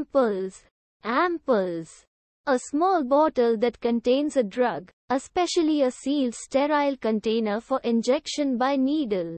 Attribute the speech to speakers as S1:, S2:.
S1: Ampoules. Ampoules. A small bottle that contains a drug, especially a sealed sterile container for injection by needle.